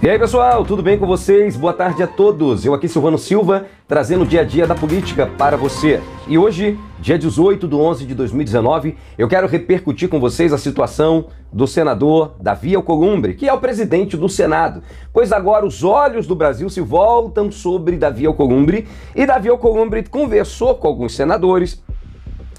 E aí pessoal, tudo bem com vocês? Boa tarde a todos. Eu aqui, Silvano Silva, trazendo o dia a dia da política para você. E hoje, dia 18 de 11 de 2019, eu quero repercutir com vocês a situação do senador Davi Alcolumbre, que é o presidente do Senado. Pois agora os olhos do Brasil se voltam sobre Davi Alcolumbre e Davi Alcolumbre conversou com alguns senadores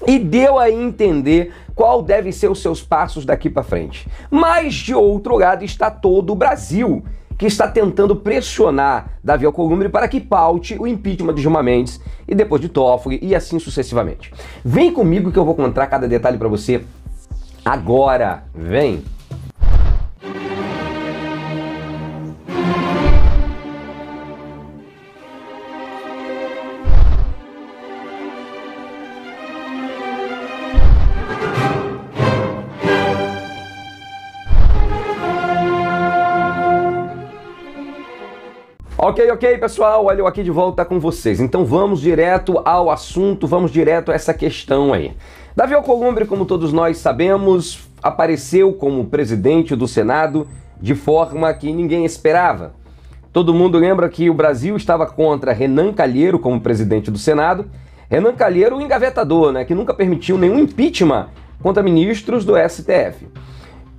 e deu a entender qual deve ser os seus passos daqui para frente. Mas de outro lado está todo o Brasil que está tentando pressionar Davi Alcolumbre para que paute o impeachment de Gilmar Mendes e depois de Toffoli e assim sucessivamente. Vem comigo que eu vou contar cada detalhe para você agora. Vem! Ok, ok, pessoal, olha eu aqui de volta com vocês. Então vamos direto ao assunto, vamos direto a essa questão aí. Davi Alcolumbre, como todos nós sabemos, apareceu como presidente do Senado de forma que ninguém esperava. Todo mundo lembra que o Brasil estava contra Renan Calheiro como presidente do Senado. Renan Calheiro, o engavetador, né, que nunca permitiu nenhum impeachment contra ministros do STF.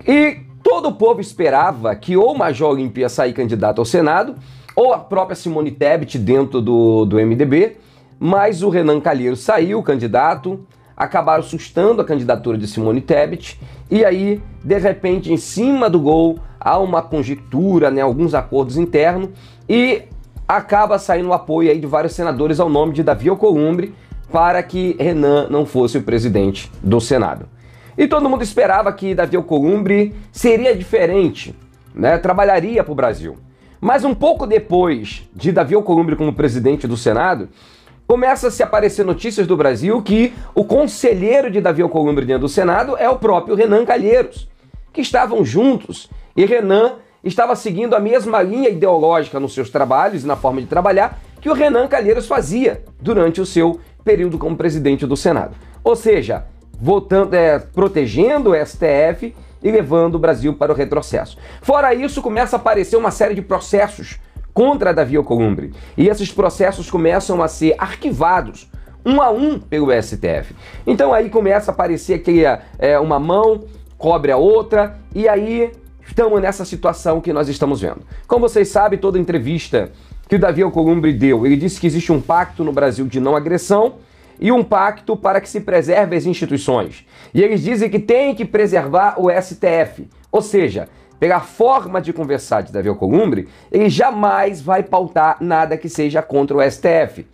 E todo o povo esperava que ou o Major Olimpia sair candidato ao Senado ou a própria Simone Tebet dentro do, do MDB, mas o Renan Calheiro saiu candidato, acabaram sustando a candidatura de Simone Tebet, e aí, de repente, em cima do gol, há uma conjectura, né, alguns acordos internos, e acaba saindo o apoio aí de vários senadores ao nome de Davi Alcolumbre para que Renan não fosse o presidente do Senado. E todo mundo esperava que Davi Alcolumbre seria diferente, né, trabalharia para o Brasil. Mas um pouco depois de Davi Alcolumbre como presidente do Senado, começa a se aparecer notícias do Brasil que o conselheiro de Davi Alcolumbre dentro do Senado é o próprio Renan Calheiros, que estavam juntos e Renan estava seguindo a mesma linha ideológica nos seus trabalhos e na forma de trabalhar que o Renan Calheiros fazia durante o seu período como presidente do Senado. Ou seja, votando, é, protegendo o STF e levando o Brasil para o retrocesso. Fora isso, começa a aparecer uma série de processos contra Davi Alcolumbre. E esses processos começam a ser arquivados um a um pelo STF. Então aí começa a aparecer que é, uma mão cobre a outra e aí estamos nessa situação que nós estamos vendo. Como vocês sabem, toda entrevista que o Davi Alcolumbre deu, ele disse que existe um pacto no Brasil de não agressão e um pacto para que se preserve as instituições. E eles dizem que tem que preservar o STF. Ou seja, pela forma de conversar de Davi Alcolumbre, ele jamais vai pautar nada que seja contra o STF.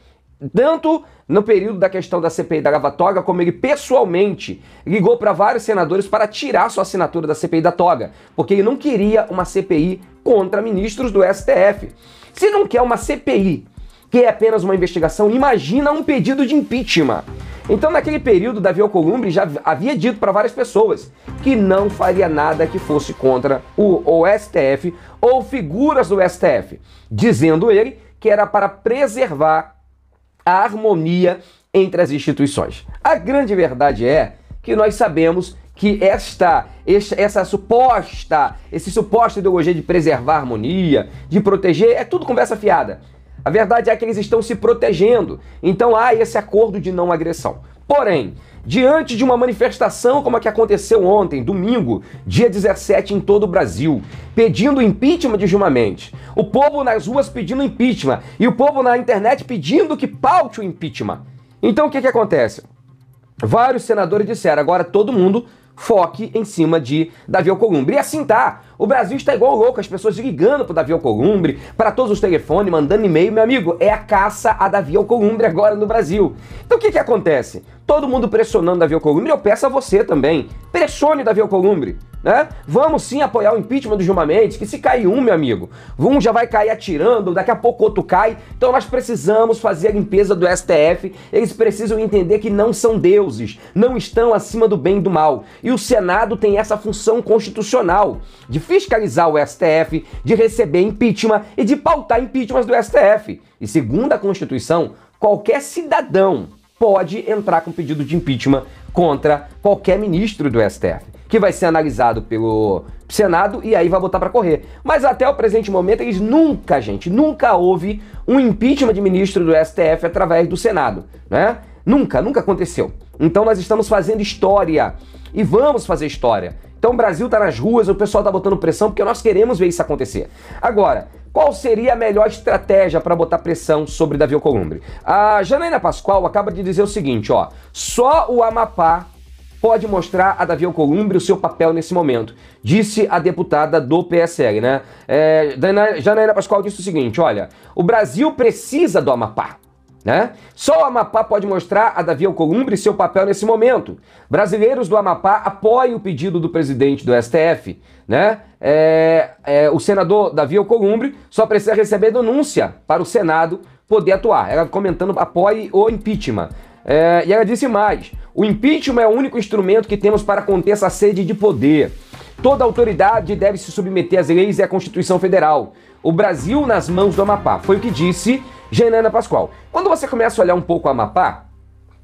Tanto no período da questão da CPI da Lava Toga, como ele pessoalmente ligou para vários senadores para tirar sua assinatura da CPI da Toga, porque ele não queria uma CPI contra ministros do STF. Se não quer uma CPI que é apenas uma investigação, imagina um pedido de impeachment. Então, naquele período, Davi Alcolumbre já havia dito para várias pessoas que não faria nada que fosse contra o, o STF ou figuras do STF, dizendo ele que era para preservar a harmonia entre as instituições. A grande verdade é que nós sabemos que esta, esta, essa suposta, esse suposta ideologia de preservar a harmonia, de proteger, é tudo conversa fiada. A verdade é que eles estão se protegendo. Então há esse acordo de não agressão. Porém, diante de uma manifestação como a que aconteceu ontem, domingo, dia 17, em todo o Brasil, pedindo impeachment de Gilmar Mendes, o povo nas ruas pedindo impeachment e o povo na internet pedindo que paute o impeachment. Então o que, que acontece? Vários senadores disseram, agora todo mundo foque em cima de Davi Alcolumbre. E assim tá. O Brasil está igual louco, as pessoas ligando pro Davi Alcolumbre, para todos os telefones, mandando e-mail. Meu amigo, é a caça a Davi Alcolumbre agora no Brasil. Então o que que acontece? Todo mundo pressionando Davi Alcolumbre, eu peço a você também. Pressione Davi Alcolumbre. Né? Vamos sim apoiar o impeachment do Gilmar Mendes, que se cair um, meu amigo, um já vai cair atirando, daqui a pouco outro cai. Então nós precisamos fazer a limpeza do STF. Eles precisam entender que não são deuses, não estão acima do bem e do mal. E o Senado tem essa função constitucional de fiscalizar o STF, de receber impeachment e de pautar impeachment do STF. E segundo a Constituição, qualquer cidadão pode entrar com pedido de impeachment contra qualquer ministro do STF. que vai ser analisado pelo Senado e aí vai botar para correr. Mas até o presente momento eles nunca, gente, nunca houve um impeachment de ministro do STF através do Senado, né? Nunca, nunca aconteceu. Então nós estamos fazendo história e vamos fazer história. Então o Brasil tá nas ruas, o pessoal tá botando pressão porque nós queremos ver isso acontecer. Agora, qual seria a melhor estratégia para botar pressão sobre Davi Alcolumbre? A Janaína Pascoal acaba de dizer o seguinte, ó, só o Amapá pode mostrar a Davi Alcolumbre o seu papel nesse momento, disse a deputada do PSL, né? É, Janaína Pascoal disse o seguinte, olha, o Brasil precisa do Amapá, né? Só o Amapá pode mostrar a Davi Alcolumbre seu papel nesse momento. Brasileiros do Amapá apoiam o pedido do presidente do STF. Né? É, é, o senador Davi Alcolumbre só precisa receber denúncia para o Senado poder atuar. Ela comentando apoie o impeachment. É, e ela disse mais: o impeachment é o único instrumento que temos para conter essa sede de poder. Toda autoridade deve se submeter às leis e à Constituição Federal. O Brasil nas mãos do Amapá. Foi o que disse Genana Pascoal. Quando você começa a olhar um pouco o Amapá,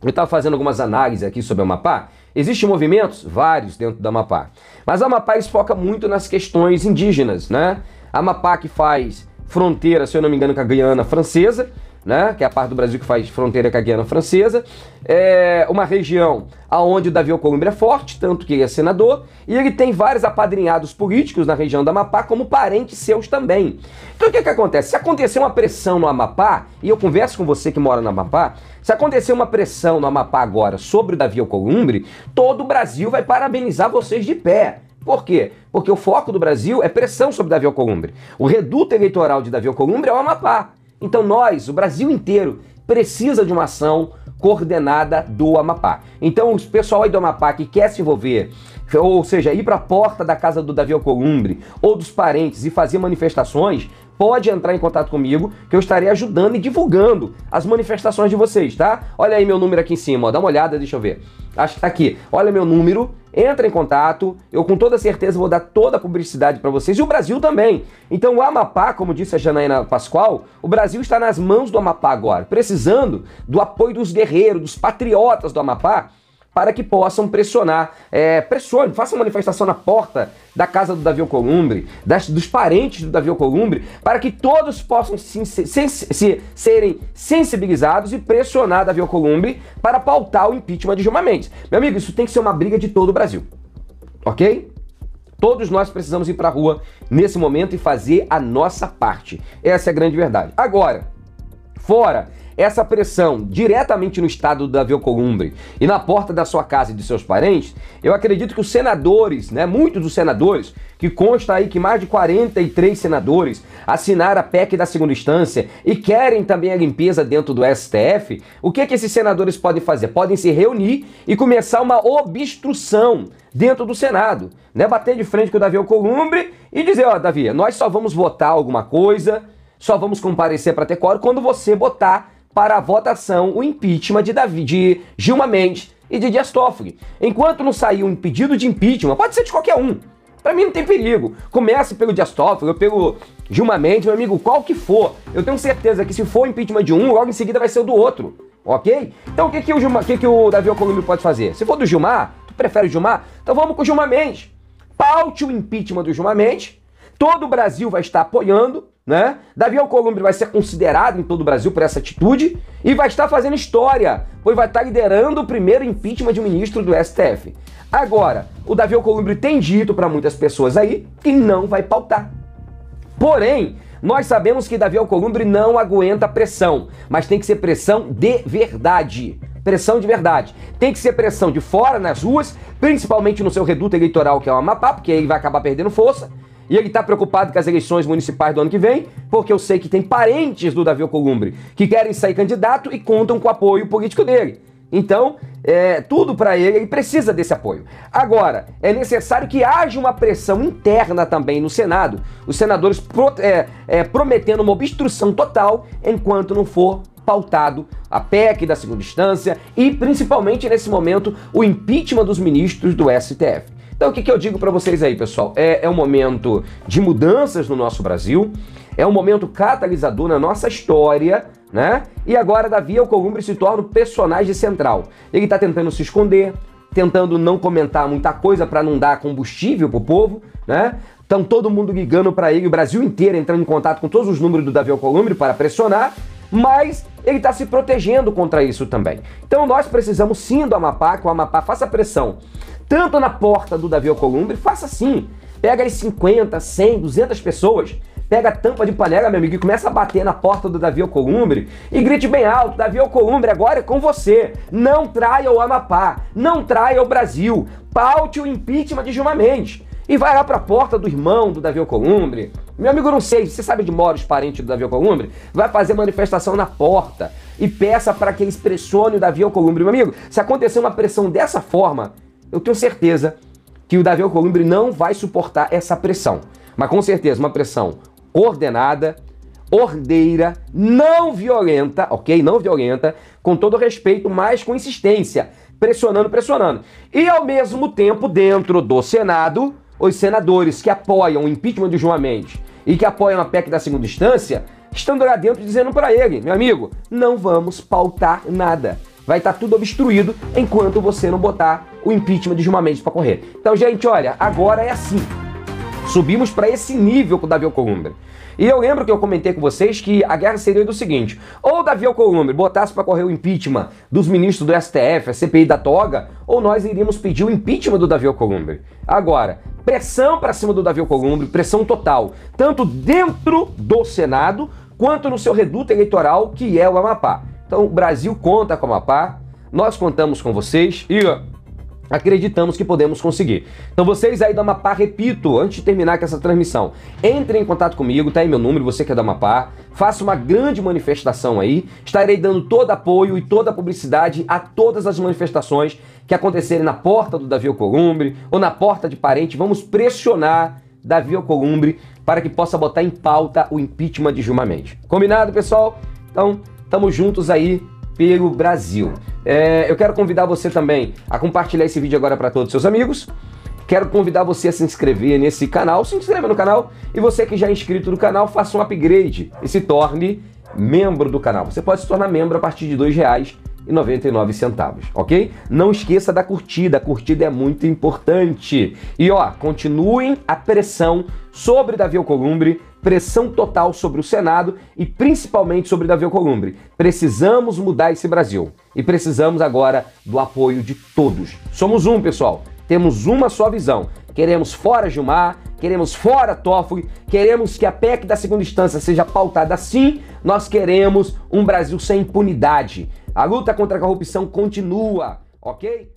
eu estava fazendo algumas análises aqui sobre o Amapá, existem movimentos? Vários dentro do Amapá. Mas o Amapá foca muito nas questões indígenas, né? Amapá que faz fronteira, se eu não me engano, com a Guiana Francesa, né, que é a parte do Brasil que faz fronteira com a Guiana Francesa, é uma região aonde o Davi Alcolumbre é forte, tanto que ele é senador, e ele tem vários apadrinhados políticos na região do Amapá como parentes seus também. Então o que, que acontece? Se acontecer uma pressão no Amapá, e eu converso com você que mora no Amapá, se acontecer uma pressão no Amapá agora sobre o Davi Alcolumbre, todo o Brasil vai parabenizar vocês de pé. Por quê? Porque o foco do Brasil é pressão sobre Davi Alcolumbre. O reduto eleitoral de Davi Alcolumbre é o Amapá. Então nós, o Brasil inteiro, precisa de uma ação coordenada do Amapá. Então o pessoal aí do Amapá que quer se envolver, ou seja, ir para a porta da casa do Davi Alcolumbre ou dos parentes e fazer manifestações, pode entrar em contato comigo que eu estarei ajudando e divulgando as manifestações de vocês, tá? Olha aí meu número aqui em cima, ó, dá uma olhada, deixa eu ver. Acho que tá aqui. Olha meu número, entra em contato, eu com toda certeza vou dar toda a publicidade para vocês e o Brasil também. Então o Amapá, como disse a Janaína Pascoal, o Brasil está nas mãos do Amapá agora, precisando do apoio dos guerreiros, dos patriotas do Amapá para que possam pressionar. É, pressione, faça manifestação na porta da casa do Davi Alcolumbre, das, dos parentes do Davi Alcolumbre, para que todos possam se, se, se, serem sensibilizados e pressionar Davi Alcolumbre para pautar o impeachment de Gilmar Mendes. Meu amigo, isso tem que ser uma briga de todo o Brasil. Ok? Todos nós precisamos ir para a rua nesse momento e fazer a nossa parte. Essa é a grande verdade. Agora, fora essa pressão diretamente no estado do Davi Alcolumbre e na porta da sua casa e de seus parentes, eu acredito que os senadores, né, muitos dos senadores, que consta aí que mais de 43 senadores assinaram a PEC da segunda instância e querem também a limpeza dentro do STF, o que que esses senadores podem fazer? Podem se reunir e começar uma obstrução dentro do Senado, né? Bater de frente com o Davi Alcolumbre e dizer, ó, Davi, nós só vamos votar alguma coisa, só vamos comparecer para ter quórum quando você botar para a votação o impeachment de Davi, de Gilma Mendes e de Dias Toffoli. Enquanto não sair um pedido de impeachment, pode ser de qualquer um. Para mim não tem perigo. Comece pelo Dias Toffoli ou pelo Gilma Mendes, meu amigo, qual que for. Eu tenho certeza que se for impeachment de um, logo em seguida vai ser o do outro. Ok? Então o que, que, o, Gilmar, que, que o Davi Alcolumbre pode fazer? Se for do Gilmar, tu prefere o Gilmar? Então vamos com o Gilmar Mendes. Paute o impeachment do Gilmar Mendes. Todo o Brasil vai estar apoiando né? Davi Alcolumbre vai ser considerado em todo o Brasil por essa atitude e vai estar fazendo história, pois vai estar liderando o primeiro impeachment de um ministro do STF. Agora, o Davi Alcolumbre tem dito para muitas pessoas aí que não vai pautar. Porém, nós sabemos que Davi Alcolumbre não aguenta pressão, mas tem que ser pressão de verdade. Pressão de verdade. Tem que ser pressão de fora, nas ruas, principalmente no seu reduto eleitoral, que é o Amapá, porque aí vai acabar perdendo força e ele está preocupado com as eleições municipais do ano que vem, porque eu sei que tem parentes do Davi Alcolumbre que querem sair candidato e contam com o apoio político dele. Então, é, tudo para ele, ele precisa desse apoio. Agora, é necessário que haja uma pressão interna também no Senado. Os senadores pro, é, é, prometendo uma obstrução total enquanto não for pautado a PEC da segunda instância e, principalmente nesse momento, o impeachment dos ministros do STF. Então, o que, que eu digo para vocês aí, pessoal? É, é um momento de mudanças no nosso Brasil, é um momento catalisador na nossa história, né? E agora Davi Alcolumbre se torna o personagem central. Ele está tentando se esconder, tentando não comentar muita coisa para não dar combustível pro povo, né? Estão todo mundo ligando para ele, o Brasil inteiro entrando em contato com todos os números do Davi Alcolumbre para pressionar, mas ele está se protegendo contra isso também. Então nós precisamos sim do Amapá, que o Amapá faça pressão, tanto na porta do Davi Alcolumbre, faça sim. Pega as 50, 100, 200 pessoas pega a tampa de panela, meu amigo, e começa a bater na porta do Davi Alcolumbre e grite bem alto: Davi Alcolumbre, agora é com você. Não traia o Amapá, não traia o Brasil. Paute o impeachment de Gilmar Mendes. E vai lá para a porta do irmão do Davi Alcolumbre. Meu amigo, não sei, você sabe de Moros, parente do Davi Alcolumbre? Vai fazer manifestação na porta e peça para que eles pressionem o Davi Alcolumbre. Meu amigo, se acontecer uma pressão dessa forma, eu tenho certeza que o Davi Alcolumbre não vai suportar essa pressão. Mas com certeza, uma pressão ordenada, ordeira, não violenta, ok? Não violenta, com todo respeito, mas com insistência, pressionando, pressionando. E ao mesmo tempo, dentro do Senado, os senadores que apoiam o impeachment de João Mendes e que apoiam a PEC da segunda instância, estando lá dentro dizendo para ele, meu amigo, não vamos pautar nada. Vai estar tá tudo obstruído enquanto você não botar o impeachment de Gilmar Mendes para correr. Então, gente, olha, agora é assim. Subimos para esse nível com o Davi Alcolumbre. E eu lembro que eu comentei com vocês que a guerra seria do seguinte: ou o Davi Alcolumbre botasse para correr o impeachment dos ministros do STF, a CPI da toga, ou nós iríamos pedir o impeachment do Davi Alcolumbre. Agora, pressão para cima do Davi Alcolumbre, pressão total, tanto dentro do Senado quanto no seu reduto eleitoral, que é o Amapá. Então, o Brasil conta com o Amapá, nós contamos com vocês e acreditamos que podemos conseguir. Então vocês aí da Amapá, repito, antes de terminar com essa transmissão, entrem em contato comigo, tá aí meu número, você que é da Amapá, faça uma grande manifestação aí, estarei dando todo apoio e toda a publicidade a todas as manifestações que acontecerem na porta do Davi Alcolumbre ou na porta de parente, vamos pressionar Davi Alcolumbre para que possa botar em pauta o impeachment de Gilmar Mendes. Combinado, pessoal? Então, estamos juntos aí pelo Brasil. É, eu quero convidar você também a compartilhar esse vídeo agora para todos os seus amigos. Quero convidar você a se inscrever nesse canal, se inscreva no canal e você que já é inscrito no canal, faça um upgrade e se torne membro do canal. Você pode se tornar membro a partir de R$ reais e 99 centavos, ok? Não esqueça da curtida, a curtida é muito importante. E ó, continuem a pressão sobre Davi Alcolumbre, pressão total sobre o Senado e principalmente sobre Davi Alcolumbre. Precisamos mudar esse Brasil e precisamos agora do apoio de todos. Somos um, pessoal. Temos uma só visão. Queremos fora Gilmar, queremos fora Toffoli, queremos que a PEC da segunda instância seja pautada assim. Nós queremos um Brasil sem impunidade. A luta contra a corrupção continua, ok?